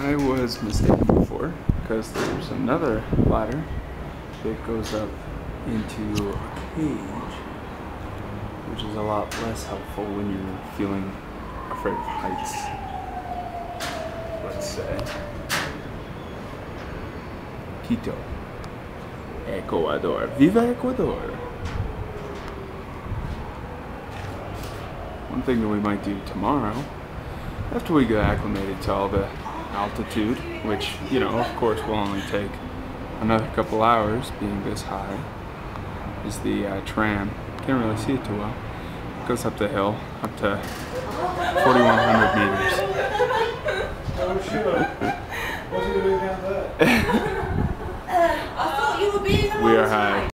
I was mistaken before because there's another ladder that goes up into a cage, which is a lot less helpful when you're feeling afraid of heights. Let's say. Quito. Ecuador. Viva Ecuador! One thing that we might do tomorrow, after we get acclimated to all the altitude, which, you know, of course will only take another couple hours being this high, is the uh, tram. Can't really see it too well. It goes up the hill, up to 4,100 meters. Oh shit. What's he doing down there? I thought you were being We are high.